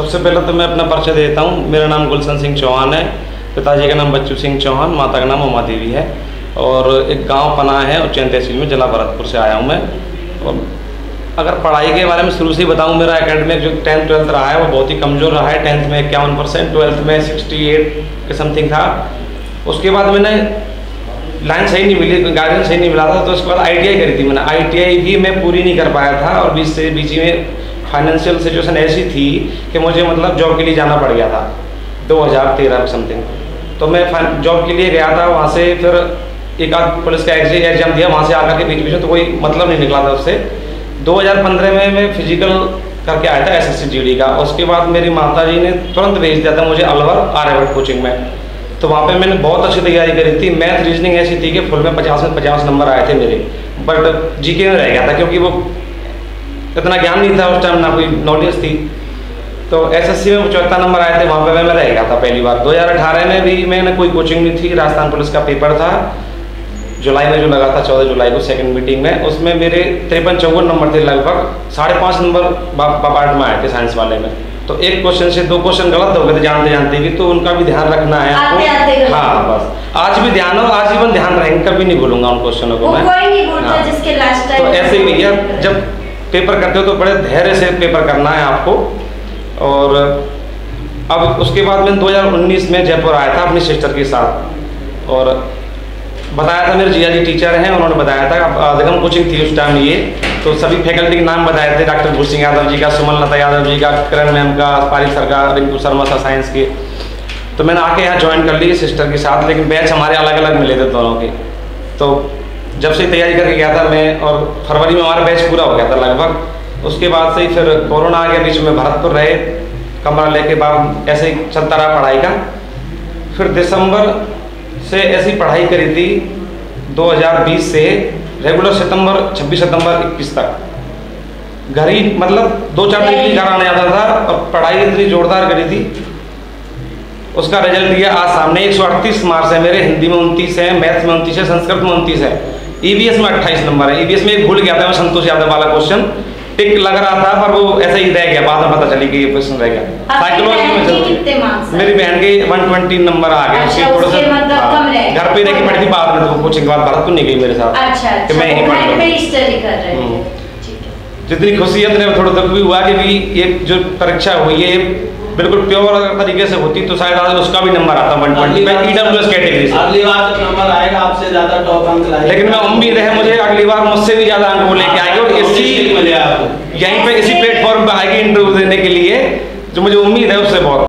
सबसे पहले तो मैं अपना परिचय देता हूँ। मेरा नाम गुलशन सिंह चौहान है। पिताजी का नाम बच्चू सिंह चौहान, माता का नाम उमा देवी है। और एक गाँव पना है, उज्जैन तहसील में, जिला भरतपुर से आया हूँ मैं। और अगर पढ़ाई के बारे में शुरू से ही बताऊँ, मेरा एकेडमिक जो टेंथ ट्वेल्थ रहा है, वो बहुत ही कमज़ोर रहा है। टेंथ में इक्यावन परसेंट ट्वेल्थ में सिक्सटी एट के समथिंग था। उसके बाद मैंने लाइन सही नहीं मिली गाइडेंस सही नहीं मिला था तो उसके बाद आई करी थी मैंने। आई भी मैं पूरी नहीं कर पाया था और बीच से बीच में फाइनेंशियल सिचुएशन ऐसी थी कि मुझे मतलब जॉब के लिए जाना पड़ गया था 2013 समथिंग तो मैं जॉब के लिए गया था, वहाँ से फिर एक आध पुलिस का एग्ज़ाम दिया, वहाँ से आकर के बीच बीच में तो कोई मतलब नहीं निकला था उससे। 2015 में मैं फ़िज़िकल करके आया था एस एस का। उसके बाद मेरी माता जी ने तुरंत भेज दिया था मुझे अलवर आर्यभट्ट कोचिंग में। तो वहाँ पे मैंने बहुत अच्छी तैयारी करी थी। मैथ रीजनिंग ऐसी थी कि फुल में पचास में पचास नंबर आए थे मेरे। बट जीके में रह गया था क्योंकि वो इतना ज्ञान नहीं था उस टाइम ना कोई नॉलेज थी। तो एसएससी में चौथा नंबर आए थे वहाँ पे मैं रह गया था पहली बार। 2018 में भी मैंने कोई कोचिंग नहीं थी राजस्थान पुलिस का पेपर था। जुलाई में जो लगा था चौदह जुलाई को सेकंड मीटिंग में उसमें मेरे तिरपन चौवन नंबर थे लगभग साढ़े पाँच नंबर पार्ट में आए थे साइंस वाले में। तो एक क्वेश्चन से दो क्वेश्चन गलत हो गए थे जानते जानते भी तो उनका भी ध्यान रखना है आपको। हाँ बस। आज भी ध्यान हो आजीवन ध्यान रहेंगे कभी नहीं भूलूँगा उन क्वेश्चनों को मैं। हाँ। जिसके लास्ट टाइम तो ऐसे ही भैया जब पेपर करते हो तो बड़े धैर्य से पेपर करना है आपको। और अब उसके बाद मैं 2019 में जयपुर आया था अपनी सिस्टर के साथ। और बताया था मेरे जिया जी टीचर हैं, उन्होंने बताया था, अब अधिगम कोचिंग थी उस टाइम ये। तो सभी फैकल्टी के नाम बताए थे डॉक्टर भूल सिंह यादव जी का सुमन लता यादव जी का, किरण मैम का पारिक सर का रिंकू शर्मा सर साइंस के। तो मैंने आके यहाँ ज्वाइन कर ली सिस्टर के साथ, लेकिन बैच हमारे अलग अलग मिले थे दोनों के। तो जब से तैयारी करके गया था, मैं और फरवरी में हमारा बैच पूरा हो गया था लगभग। उसके बाद से ही फिर कोरोना आ गया बीच में भरतपुर रहे, कमरा लेके बाद ऐसे ही चलता रहा पढ़ाई का। फिर दिसंबर से ऐसी पढ़ाई करी थी 2020 से रेगुलर सितंबर 26 सितंबर 21 तक। घर ही मतलब दो चार दिन घर आने आता था और पढ़ाई इतनी जोरदार करी थी उसका रिज़ल्ट दिया आज सामने एक मार्क्स है मेरे हिंदी में उनतीस है मैथ्स में उनतीस है संस्कृत में उनतीस है। ईवीएस e में अट्ठाईस नंबर है। ईवीएस e में एक भूल गया था संतोष यादव वाला क्वेश्चन टिक लग रहा था पर वो ऐसे ही रह गया बाद में पता चली कि ये क्वेश्चन रह गया। साइकोलॉजी में मेरी बहन के 120 नंबर आ गए। अच्छा, थोड़ा सा मतलब हाँ, घर पे रह के पढ़ी थी बाद में तो कोचिंग के बाद भारत को नहीं गई मेरे साथ। अच्छा, कि मैं यही पढ़ हम्म। जितनी खुशी है उतने थोड़ा दुख भी हुआ कि ये जो परीक्षा हुई है बिल्कुल प्योर अगर तरीके से होती तो शायद आज उसका भी नंबर आता one twenty five EW S category से। अगली बार जब नंबर आएगा आपसे ज़्यादा टॉप अंक लाएगा। लेकिन मैं उम्मीद है मुझे अगली बार मुझसे भी ज़्यादा अंक वो लेके आएँगे और इसी यहीं पे इसी प्लेटफॉर्म पे आएगी इंटरव्यू देने के लिए जो मुझे उम्मीद है उससे बहुत।